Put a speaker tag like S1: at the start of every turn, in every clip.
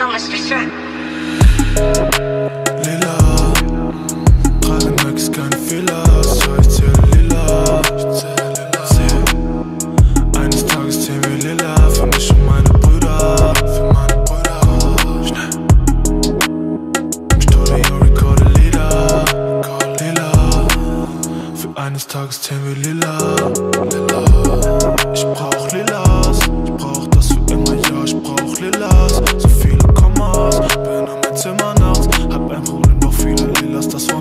S1: dummes bisschen. Lila, trage Max Fehler, so ich zähl lila. Eines Tages zählen lila für mich und meine Brüder. Für meine Brüder, schnell. Im Studio recorde Lieder, lila. Für eines Tages zählen wir lila. lila. Ich brauch Lilas, ich brauch das für immer, ja, ich brauch Lilas.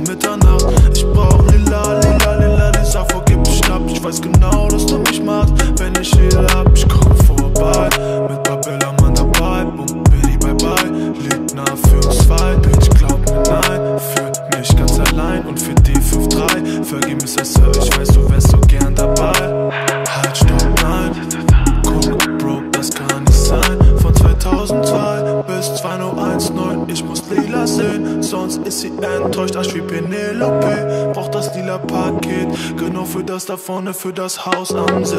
S1: Mitternacht. Ich brauch Lila, Lila, Lila, Lisa, vergib mich schnapp. Ich weiß genau, dass du mich magst. Wenn ich Lila hab, ich komm vorbei. Mit Babella Mann dabei. Bum, Billy, bye bye. Liegt nah für zwei. Bitch, glaub mir nein. Für mich ganz allein und für die 5-3. Vergib Sir, ich weiß, du wärst so gern dabei. Halt, stopp, nein. Guck, Bro, das kann nicht sein. Von 2002 bis 2019, ich muss lila sehen. Sonst ist sie enttäuscht, als wie Penelope. Braucht das lila Paket, genau für das da vorne, für das Haus am See.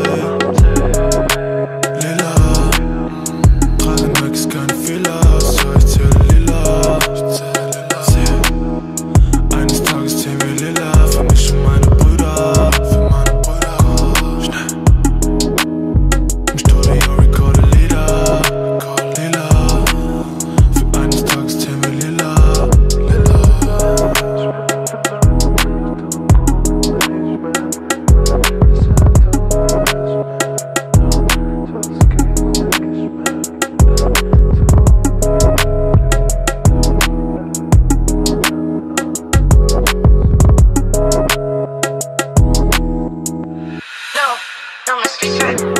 S2: shit.